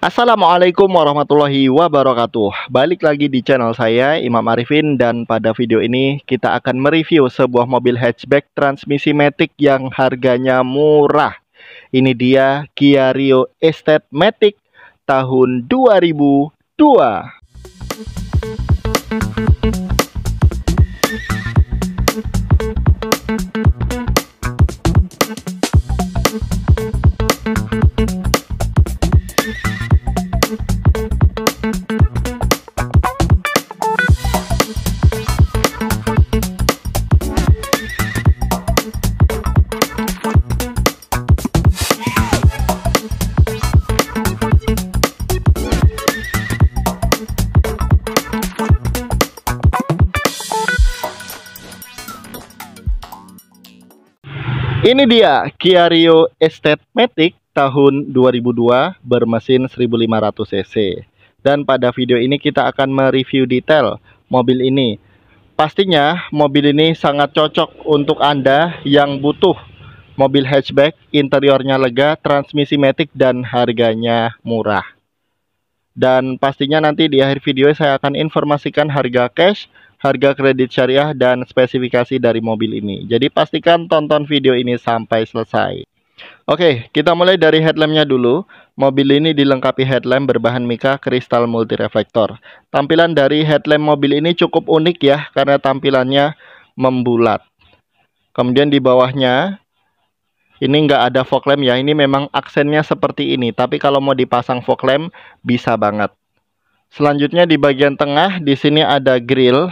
Assalamualaikum warahmatullahi wabarakatuh. Balik lagi di channel saya Imam Arifin Dan pada video ini kita akan mereview sebuah mobil hatchback transmisi Matic yang harganya murah. Ini dia Kia Rio Estate Matic tahun 2002 Ini dia Kia Rio Estate Matic tahun 2002 bermesin 1500 cc. Dan pada video ini kita akan mereview detail mobil ini. Pastinya mobil ini sangat cocok untuk Anda yang butuh mobil hatchback, interiornya lega, transmisi matic dan harganya murah. Dan pastinya nanti di akhir video saya akan informasikan harga cash harga kredit syariah, dan spesifikasi dari mobil ini. Jadi pastikan tonton video ini sampai selesai. Oke, kita mulai dari headlampnya dulu. Mobil ini dilengkapi headlamp berbahan mika kristal multireflektor. Tampilan dari headlamp mobil ini cukup unik ya, karena tampilannya membulat. Kemudian di bawahnya, ini nggak ada fog lamp ya, ini memang aksennya seperti ini. Tapi kalau mau dipasang fog lamp, bisa banget. Selanjutnya di bagian tengah, di sini ada grill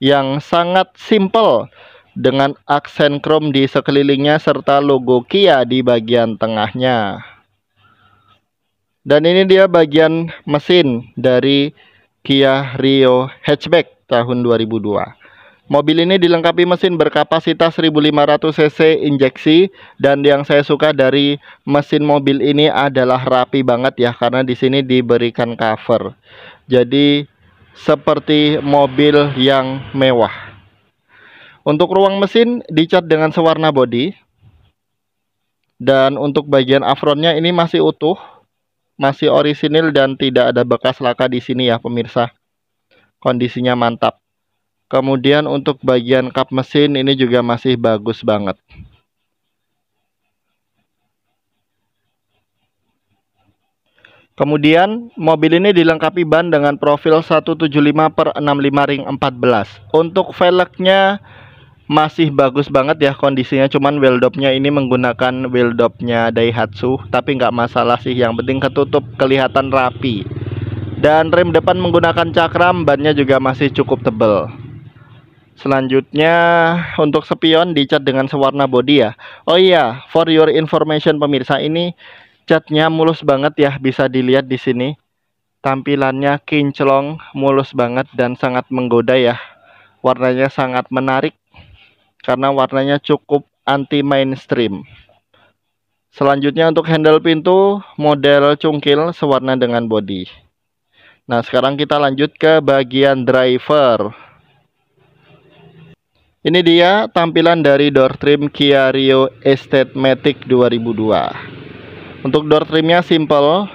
yang sangat simple dengan aksen chrome di sekelilingnya serta logo Kia di bagian tengahnya. Dan ini dia bagian mesin dari Kia Rio hatchback tahun 2002. Mobil ini dilengkapi mesin berkapasitas 1500 cc injeksi dan yang saya suka dari mesin mobil ini adalah rapi banget ya karena di sini diberikan cover. Jadi seperti mobil yang mewah. Untuk ruang mesin dicat dengan sewarna body. Dan untuk bagian afronnya ini masih utuh, masih orisinil dan tidak ada bekas laka di sini ya pemirsa. Kondisinya mantap. Kemudian untuk bagian kap mesin ini juga masih bagus banget. Kemudian mobil ini dilengkapi ban dengan profil 175 per 65 ring 14 Untuk velgnya masih bagus banget ya kondisinya. Cuman wheel dopnya ini menggunakan wheel dopnya Daihatsu Tapi nggak masalah sih. Yang penting ketutup kelihatan rapi. Dan rem depan menggunakan cakram bannya juga masih cukup tebal Selanjutnya untuk spion dicat dengan sewarna body ya. Oh iya for your information pemirsa ini catnya mulus banget ya bisa dilihat di sini. Tampilannya kinclong mulus banget dan sangat menggoda ya. Warnanya sangat menarik karena warnanya cukup anti mainstream selanjutnya untuk handle pintu model cungkil sewarna dengan body nah sekarang kita lanjut ke bagian driver. Ini dia tampilan dari door trim Kia Rio Estate Matic 2002 untuk door trimnya simple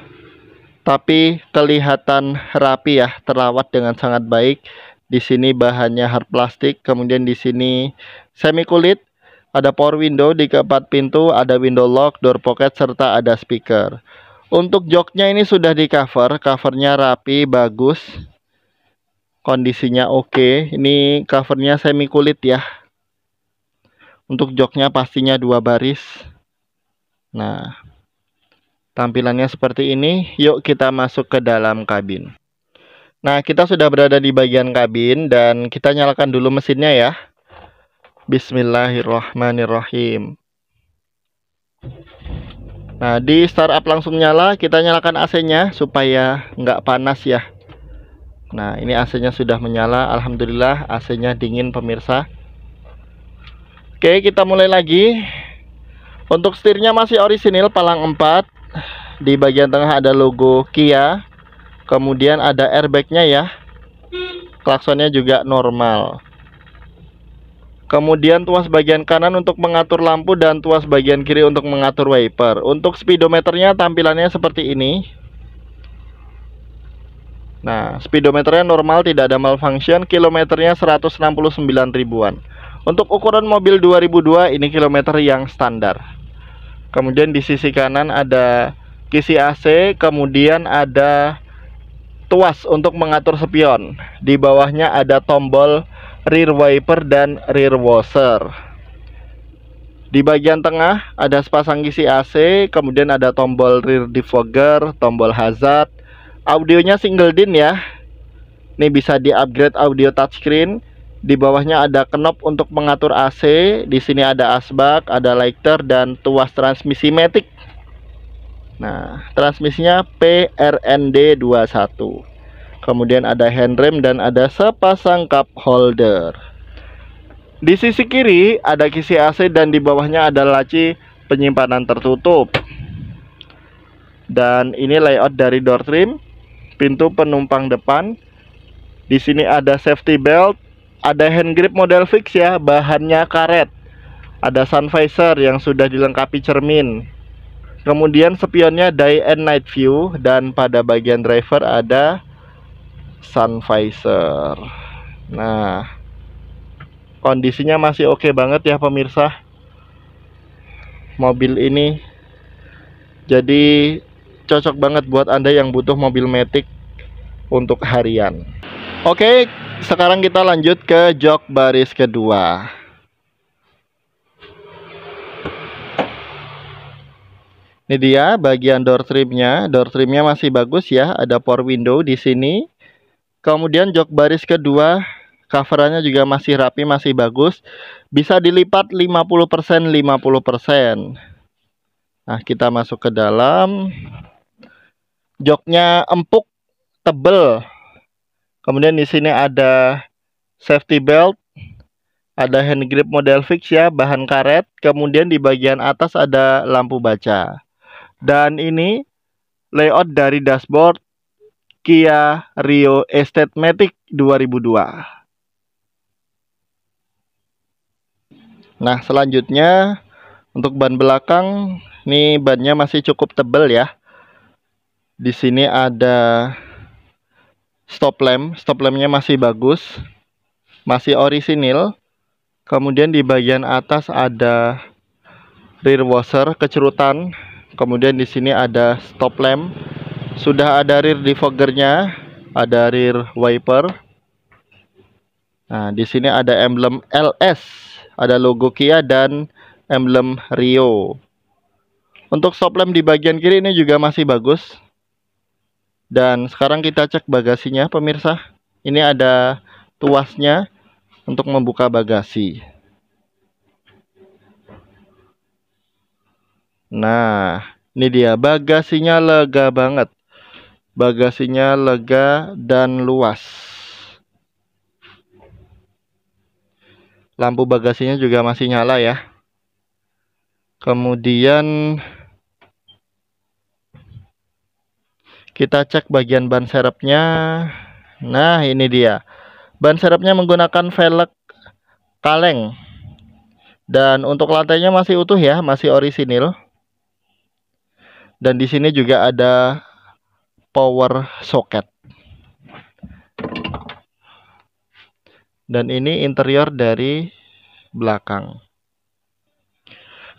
tapi kelihatan rapi ya, terawat dengan sangat baik. Di sini bahannya hard plastik, kemudian di sini semi kulit, ada power window di keempat pintu, ada window lock, door pocket serta ada speaker. Untuk joknya ini sudah di cover, covernya rapi, bagus. Kondisinya oke. Ini covernya semi kulit ya. Untuk joknya pastinya dua baris. Nah, Tampilannya seperti ini. Yuk kita masuk ke dalam kabin. Nah, kita sudah berada di bagian kabin dan kita nyalakan dulu mesinnya ya. Bismillahirrahmanirrahim. Nah, di startup langsung nyala, kita nyalakan AC-nya supaya nggak panas ya. Nah, ini AC-nya sudah menyala. Alhamdulillah AC-nya dingin pemirsa. Oke, kita mulai lagi. Untuk setirnya masih orisinil palang 4 di bagian tengah ada logo Kia kemudian ada airbagnya ya. Klaksonnya juga normal. Kemudian tuas bagian kanan untuk mengatur lampu dan tuas bagian kiri untuk mengatur wiper. Untuk speedometernya tampilannya seperti ini. Nah, speedometernya normal, tidak ada malfunction, kilometernya 169 ribuan. Untuk ukuran mobil 2002 ini kilometer yang standar. Kemudian di sisi kanan ada kisi AC, kemudian ada tuas untuk mengatur spion. Di bawahnya ada tombol rear wiper dan rear washer. Di bagian tengah ada sepasang kisi AC, kemudian ada tombol rear defogger, tombol hazard. Audionya single din ya. Ini bisa di-upgrade audio touchscreen di bawahnya ada knop untuk mengatur AC. Di sini ada asbak, ada lighter dan tuas transmisi matic. Nah, transmisinya PRND 21. Kemudian ada handrem dan ada sepasang cup holder. Di sisi kiri ada kisi AC dan di bawahnya ada laci penyimpanan tertutup. Dan ini layout dari door trim, pintu penumpang depan. Di sini ada safety belt, ada hand grip model fix ya bahannya karet ada sun visor yang sudah dilengkapi cermin kemudian spionnya day and night view dan pada bagian driver ada sun visor nah kondisinya masih oke okay banget ya pemirsa. Mobil ini jadi cocok banget buat anda yang butuh mobil metik untuk harian. Oke sekarang kita lanjut ke jok baris kedua. Ini dia bagian door trimnya. Door trimnya masih bagus ya. Ada power window di sini. Kemudian jok baris kedua, coverannya juga masih rapi, masih bagus. Bisa dilipat 50% 50%. Nah, kita masuk ke dalam. Joknya empuk, tebel Kemudian di sini ada safety belt, ada hand grip model fix ya, bahan karet. Kemudian di bagian atas ada lampu baca. Dan ini layout dari dashboard Kia Rio Estate Matic 2002. Nah, selanjutnya untuk ban belakang, ini bannya masih cukup tebal ya. Di sini ada stop lamp stop lampnya masih bagus masih orisinil kemudian di bagian atas ada rear washer kecerutan kemudian di sini ada stop lamp sudah ada rear defoggernya ada rear wiper nah di sini ada emblem LS ada logo Kia dan emblem Rio untuk stop lamp di bagian kiri ini juga masih bagus dan sekarang kita cek bagasinya pemirsa. Ini ada tuasnya untuk membuka bagasi. Nah, ini dia bagasinya lega banget. Bagasinya lega dan luas. Lampu bagasinya juga masih nyala ya. Kemudian Kita cek bagian ban serepnya. Nah, ini dia. Ban serepnya menggunakan velg kaleng. Dan untuk lantainya masih utuh ya, masih orisinil. Dan di sini juga ada power socket. Dan ini interior dari belakang.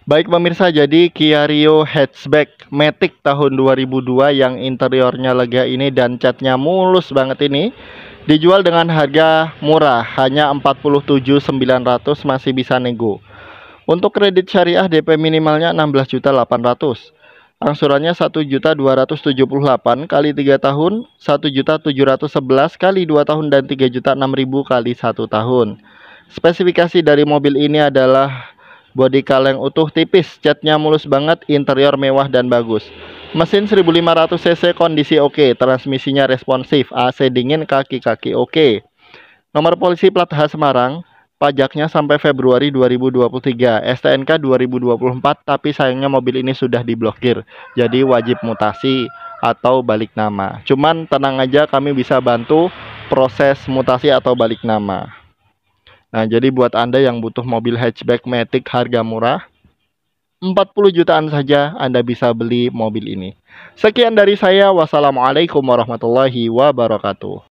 Baik pemirsa, jadi Kia Rio hatchback Matic tahun 2002 yang interiornya lega ini dan catnya mulus banget ini dijual dengan harga murah, hanya 47.900 masih bisa nego. Untuk kredit syariah DP minimalnya 16.800. Angsurannya 1.278 kali 3 tahun, 1.711 kali 2 tahun dan 3.006.000 kali 1 tahun. Spesifikasi dari mobil ini adalah Bodi kaleng utuh tipis, catnya mulus banget, interior mewah dan bagus. Mesin 1500 cc kondisi oke, transmisinya responsif, AC dingin, kaki-kaki oke. Nomor polisi plat H Semarang, pajaknya sampai Februari 2023, STNK 2024, tapi sayangnya mobil ini sudah diblokir, jadi wajib mutasi atau balik nama. Cuman tenang aja kami bisa bantu proses mutasi atau balik nama. Nah, jadi buat Anda yang butuh mobil hatchback Matic harga murah, 40 jutaan saja Anda bisa beli mobil ini. Sekian dari saya. Wassalamualaikum warahmatullahi wabarakatuh.